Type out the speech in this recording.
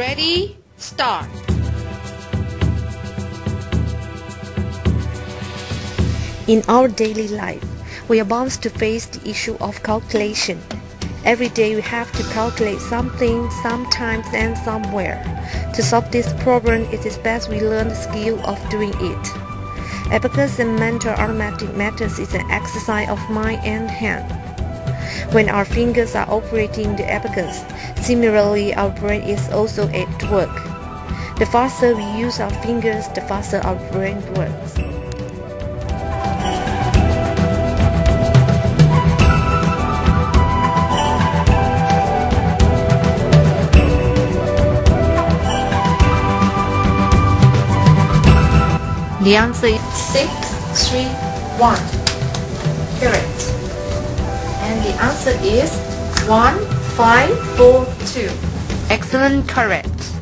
Ready? Start. In our daily life, we are bound to face the issue of calculation. Every day we have to calculate something, sometimes and somewhere. To solve this problem, it is best we learn the skill of doing it. Abacus and mental arithmetic methods is an exercise of mind and hand. When our fingers are operating the abacus, similarly our brain is also at work. The faster we use our fingers, the faster our brain works. The answer is 6, 3, 1. Correct. Answer is 1, 5, 4, 2. Excellent, correct.